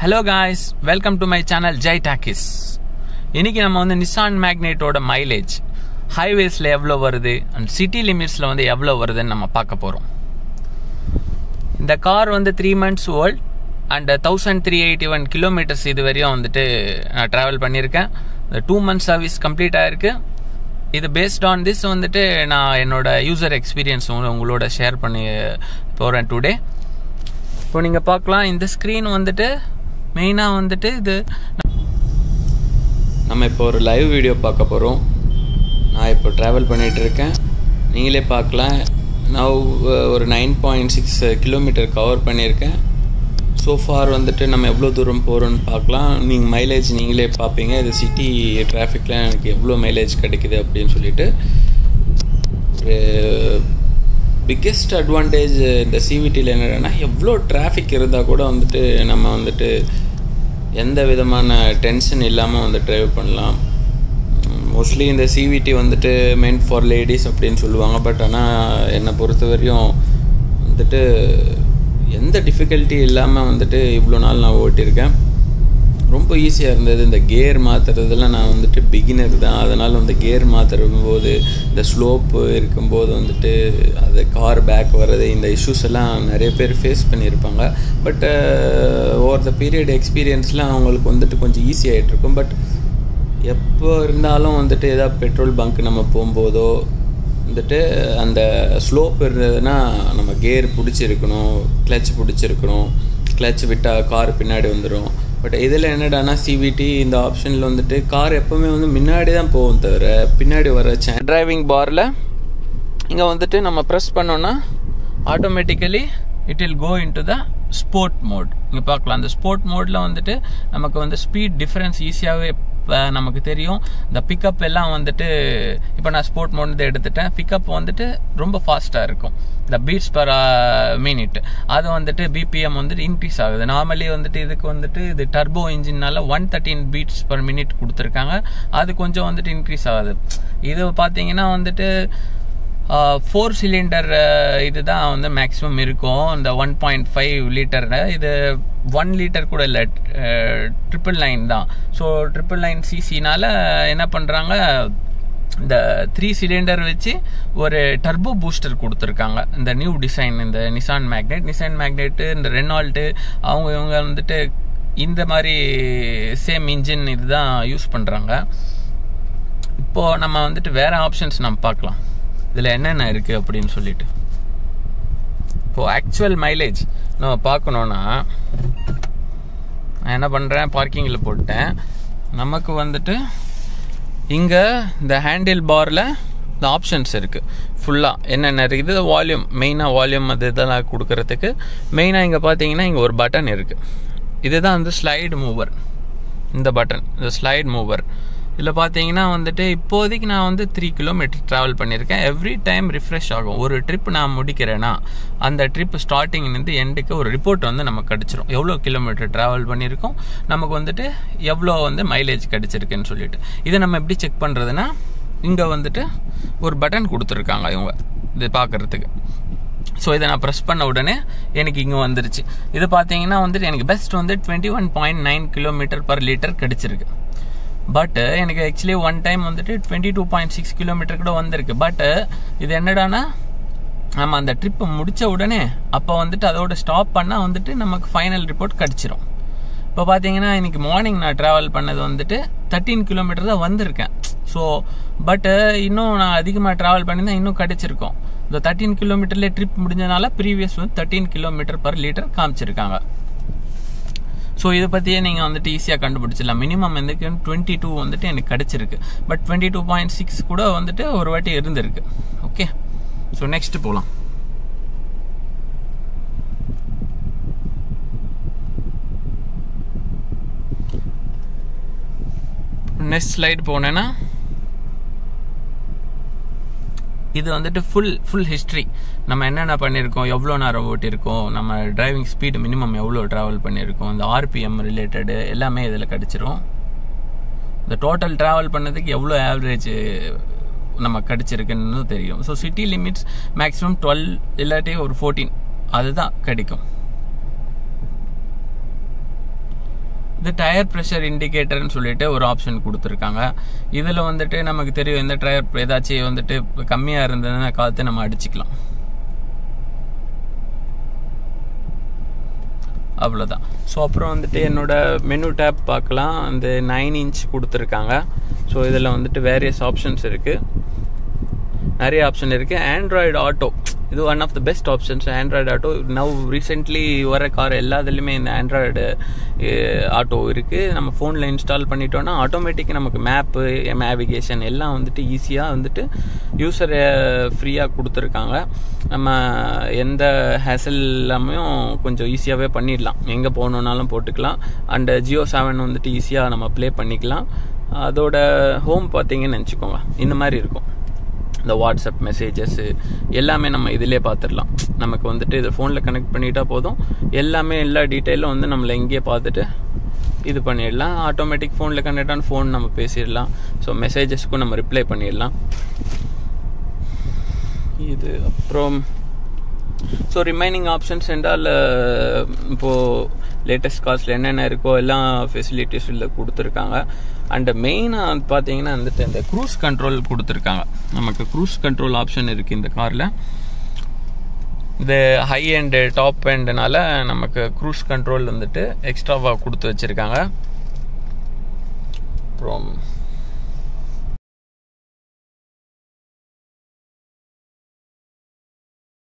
Hello guys welcome to my channel Jai talkies இன்னைக்கு நம்ம வந்து நிசான் மேக்னேட்டோட மைலேஜ் ஹைவேஸில் எவ்வளோ வருது அண்ட் சிட்டி லிமிட்ஸில் வந்து எவ்வளோ வருதுன்னு நம்ம பார்க்க போகிறோம் இந்த கார் வந்து three months old and thousand three eighty one kilometres இது வரையும் வந்துட்டு நான் ட்ராவல் பண்ணியிருக்கேன். இந்த டூ மந்த்ஸ் சர்வீஸ் கம்ப்ளீட் ஆகிருக்கு இது பேஸ்ட் ஆன் திஸ் வந்துட்டு நான் என்னோட யூசர் எக்ஸ்பீரியன்ஸ் உங்களோட ஷேர் பண்ணி போகிறேன் டுடே இப்போ நீங்கள் பார்க்கலாம். இந்த ஸ்க்ரீன் வந்துட்டு மெயினாக வந்துட்டு இது நம்ம இப்போ ஒரு லைவ் வீடியோ பார்க்க போகிறோம் நான் இப்போ ட்ராவல் பண்ணிகிட்டு இருக்கேன். நீங்களே பார்க்கலாம். நான் ஒரு nine point six kilometre cover பண்ணியிருக்கேன். ஸோ ஃபார் வந்துட்டு நம்ம எவ்வளோ தூரம் போகிறோன்னு பார்க்கலாம். நீங்கள் மைலேஜ் நீங்களே பார்ப்பீங்க. இது சிட்டி டிராஃபிக்கில் எனக்கு எவ்வளோ மைலேஜ் கிடைக்குது அப்படின்னு சொல்லிட்டு. ஒரு பிக்கெஸ்ட் அட்வான்டேஜ் இந்த சிவிடியில் என்னென்னா எவ்வளோ டிராஃபிக் இருந்தால் கூட வந்துட்டு நம்ம வந்துட்டு எந்த விதமான டென்ஷன் இல்லாமல் வந்து ட்ரைவ் பண்ணலாம். மோஸ்ட்லி இந்த சிவிடி வந்துட்டு மெயின் ஃபார் லேடிஸ் அப்படின்னு சொல்லுவாங்க. பட் ஆனால் என்னை பொறுத்த வரையும் வந்துட்டு எந்த டிஃபிகல்ட்டி இல்லாமல் வந்துட்டு இவ்வளோ நாள் நான் ஓட்டியிருக்கேன். ரொம்ப ஈஸியாக இருந்தது. இந்த கேர் மாற்றுறதுலாம் நான் வந்துட்டு பிகினர் தான். அதனால் அந்த கேர் மாற்றுற போது இந்த ஸ்லோப்பு இருக்கும்போது வந்துட்டு அது கார் பேக் வர்றது இந்த இஷ்யூஸ் எல்லாம் நிறைய பேர் ஃபேஸ் பண்ணியிருப்பாங்க. பட் ஓவர் த பீரியட் எக்ஸ்பீரியன்ஸ்லாம் அவங்களுக்கு வந்துட்டு கொஞ்சம் ஈஸியாகிட்டு இருக்கும். பட் எப்போ இருந்தாலும் வந்துட்டு ஏதாவது பெட்ரோல் பங்க் நம்ம போகும்போதோ வந்துட்டு அந்த ஸ்லோப் இருந்ததுன்னா நம்ம கேர் பிடிச்சிருக்கணும் கிளச் பிடிச்சிருக்கணும். கிளச் விட்டால் கார் பின்னாடி வந்துடும் பட் இதில் என்னடானா சிவிடி இந்த ஆப்ஷனில் வந்துட்டு கார் எப்போவுமே வந்து முன்னாடி தான் போகும் தவிர பின்னாடி வர சே டிரைவிங் பாரில் இங்கே வந்துட்டு நம்ம ப்ரெஸ் பண்ணோன்னா automatically it will go into the sport mode இங்கே பார்க்கலாம். அந்த ஸ்போர்ட் மோடில் வந்துட்டு நமக்கு வந்து ஸ்பீட் டிஃப்ரென்ஸ் ஈஸியாகவே நமக்கு தெரியும். இந்த பிக்கப் எல்லாம் வந்துட்டு இப்போ நான் ஸ்போர்ட் மோட் வந்து எடுத்துட்டேன். பிக்கப் வந்துட்டு ரொம்ப ஃபாஸ்ட்டாக இருக்கும். இந்த பீட்ஸ் பர் மினிட் அது வந்துட்டு பிபிஎம் வந்துட்டு இன்க்ரீஸ் ஆகுது. நார்மலி வந்துட்டு இதுக்கு வந்துட்டு இது turbo இன்ஜின்னால one thirteen beats per minute கொடுத்துருக்காங்க. அது கொஞ்சம் வந்துட்டு இன்க்ரீஸ் ஆகுது. இது பார்த்தீங்கன்னா வந்துட்டு ஃபோர் சிலிண்டர் இது தான் வந்து மேக்ஸிமம் இருக்கும். இந்த ஒன் பாயிண்ட் ஃபைவ் லிட்டர்னு இது ஒன் லிட்டர் கூட இல்லை ட்ரிபிள் நைன் தான். ஸோ ட்ரிபிள் நைன் சிசினால் என்ன பண்ணுறாங்க இந்த த்ரீ சிலிண்டர் வச்சு ஒரு டர்போ பூஸ்டர் கொடுத்துருக்காங்க. இந்த நியூ டிசைன் இந்த நிசான் மேக்னெட் நிசான் மேக்னெட்டு இந்த ரெனால்ட்டு அவங்க இவங்க வந்துட்டு இந்த மாதிரி சேம் இன்ஜின் இதுதான் யூஸ் பண்ணுறாங்க இப்போது நம்ம வந்துட்டு வேறு ஆப்ஷன்ஸ் நம்ம பார்க்கலாம். இதில் என்னென்ன இருக்குது அப்படின்னு சொல்லிட்டு. இப்போது ஆக்சுவல் மைலேஜ் நம்ம பார்க்கணுன்னா நான் என்ன பண்ணுறேன் பார்க்கிங்கில் போட்டேன். நமக்கு வந்துட்டு இங்கே இந்த ஹேண்டில் பாரில் இந்த ஆப்ஷன்ஸ் இருக்குது ஃபுல்லாக என்னென்ன இருக்குது வால்யூம் மெயினாக வால்யூம் அது இதெல்லாம் கொடுக்கறதுக்கு. மெயினாக இங்கே பார்த்தீங்கன்னா இங்கே ஒரு பட்டன் இருக்குது இதுதான் வந்து ஸ்லைடு மூவர் இந்த பட்டன் இந்த ஸ்லைட் மூவர் இதில் பார்த்தீங்கன்னா வந்துட்டு இப்போதைக்கு நான் வந்து த்ரீ கிலோமீட்டர் ட்ராவல் பண்ணியிருக்கேன் எவ்ரி டைம் ரிஃப்ரெஷ் ஆகும். ஒரு ட்ரிப் நான் முடிக்கிறேன்னா அந்த ட்ரிப் ஸ்டார்டிங்லேருந்து எண்டுக்கு ஒரு ரிப்போர்ட் வந்து நமக்கு கிடச்சிரும். எவ்வளோ கிலோமீட்டர் ட்ராவல் பண்ணியிருக்கோம் நமக்கு வந்துட்டு எவ்வளோ வந்து மைலேஜ் கிடச்சிருக்குன்னு சொல்லிட்டு. இதை நம்ம எப்படி செக் பண்ணுறதுன்னா இங்கே வந்துட்டு ஒரு பட்டன் கொடுத்துருக்காங்க இவங்க. இது பார்க்குறதுக்கு ஸோ இதை நான் ப்ரெஸ் பண்ண உடனே எனக்கு இங்கே வந்துருச்சு. இது பார்த்தீங்கன்னா வந்துட்டு எனக்கு பெஸ்ட் வந்து twenty one point nine kilometre per litre கிடச்சிருக்கு. பட் uh, எனக்கு ஆக்சுவலி ஒன் டைம் வந்துட்டு twenty two point six kilometre கூட வந்திருக்கு. பட் uh, இது என்னடானா நம்ம அந்த ட்ரிப் முடித்த உடனே அப்போ வந்துட்டு அதோட ஸ்டாப் பண்ணால் வந்துட்டு நமக்கு ஃபைனல் ரிப்போர்ட் கிடச்சிரும். இப்போ பார்த்தீங்கன்னா இன்னைக்கு மார்னிங் நான் ட்ராவல் பண்ணது வந்துட்டு தேர்ட்டீன் கிலோமீட்டர் தான் வந்திருக்கேன். ஸோ பட்டு uh, இன்னும் நான் அதிகமாக ட்ராவல் பண்ணியிருந்தேன் இன்னும் கிடச்சிருக்கோம். இந்த தேர்ட்டீன் கிலோமீட்டர்லேயே ட்ரிப் முடிஞ்சனால ப்ரீவியஸ் வந்து தேர்ட்டீன் கிலோமீட்டர் பர் லிட்டர் காமிச்சிருக்காங்க. ஸோ இதை பற்றியே நீங்கள் வந்துட்டு ஈஸியாக கண்டுபிடிச்சிடலாம். மினிமம் வந்துட்டு டுவெண்ட்டி டூ வந்துட்டு எனக்கு கிடச்சிருக்கு. But twenty two point six கூட வந்துட்டு ஒரு வாட்டி இருந்திருக்கு. ஓகே ஸோ நெக்ஸ்ட் போகலாம் நெக்ஸ்ட் ஸ்லைடு போனேன்னா இது வந்துட்டு ஃபுல் ஃபுல் ஹிஸ்ட்ரி நம்ம என்னென்ன பண்ணியிருக்கோம் எவ்வளோ நேரம் ஓட்டியிருக்கோம் நம்ம டிரைவிங் ஸ்பீடு மினிமம் எவ்வளோ ட்ராவல் பண்ணியிருக்கோம் இந்த ஆர்பிஎம் ரிலேட்டடு எல்லாமே இதில் கிடச்சிரும். இந்த டோட்டல் ட்ராவல் பண்ணதுக்கு எவ்வளோ ஆவரேஜ் நம்ம கிடச்சிருக்குன்னு தெரியும். So city limits maximum twelve இல்லாட்டி ஒரு ஃபோர்டீன் அதுதான் கிடைக்கும். இது டயர் ப்ரெஷர் இண்டிகேட்டர்னு சொல்லிட்டு ஒரு ஆப்ஷன் கொடுத்துருக்காங்க. இதில் வந்துட்டு நமக்கு தெரியும் எந்த டயர் ஏதாச்சும் வந்துட்டு கம்மியாக இருந்ததுன்னா காற்று நம்ம அடிச்சுக்கலாம். அவ்வளோதான் ஸோ அப்புறம் வந்துட்டு என்னோட மெனு டேப் பார்க்கலாம். அந்த நைன் இன்ச் கொடுத்துருக்காங்க. ஸோ இதில் வந்துட்டு வேரியஸ் ஆப்ஷன்ஸ் இருக்குது நிறைய ஆப்ஷன் இருக்குது ஆண்ட்ராய்டு ஆட்டோ இது one of the best options Android auto now recently வர கார் எல்லாத்துலேயுமே இந்த ஆண்ட்ராய்டு ஆட்டோ இருக்குது நம்ம ஃபோனில் இன்ஸ்டால் பண்ணிட்டோம்னா ஆட்டோமேட்டிக் நமக்கு மேப்பு நேவிகேஷன் எல்லாம் வந்துட்டு ஈஸியாக வந்துட்டு யூஸரை ஃப்ரீயாக கொடுத்துருக்காங்க. நம்ம எந்த ஹேசல் இல்லாமையும் கொஞ்சம் ஈஸியாகவே பண்ணிடலாம். எங்கே போகணுன்னாலும் போட்டுக்கலாம். அண்ட் ஜியோ செவன் வந்துட்டு ஈஸியாக நம்ம ப்ளே பண்ணிக்கலாம். அதோட ஹோம் பார்த்தீங்கன்னு நினச்சிக்கோங்க. இந்த மாதிரி இருக்கும். இந்த வாட்ஸ்அப் மெசேஜஸ் எல்லாமே நம்ம இதிலே பார்த்துடலாம். நமக்கு வந்துட்டு இதை ஃபோனில் கனெக்ட் பண்ணிட்டா போதும். எல்லாமே எல்லா டீட்டெயிலும் வந்து நம்மளை இங்கேயே பார்த்துட்டு இது பண்ணிடலாம். ஆட்டோமேட்டிக் ஃபோனில் கனெக்ட் ஆன ஃபோன் நம்ம பேசிடலாம். ஸோ மெசேஜஸ்க்கும் நம்ம ரிப்ளை பண்ணிடலாம். இது அப்புறம் ஸோ ரிமைனிங் ஆப்ஷன்ஸ் என்றால் இப்போது லேட்டஸ்ட் காஸ்ட்டில் என்னென்ன இருக்கோ எல்லா ஃபெசிலிட்டிஸ் இதில் கொடுத்துருக்காங்க. அண்ட் மெயினாக பார்த்தீங்கன்னா வந்துட்டு இந்த க்ரூஸ் கண்ட்ரோல் கொடுத்துருக்காங்க. நமக்கு க்ரூஸ் கண்ட்ரோல் ஆப்ஷன் இருக்குது இந்த காரில். இது ஹை அண்டு டாப் எண்டுனால நமக்கு க்ரூஸ் கண்ட்ரோல் வந்துட்டு எக்ஸ்ட்ராவாக கொடுத்து வச்சுருக்காங்க. அப்புறம்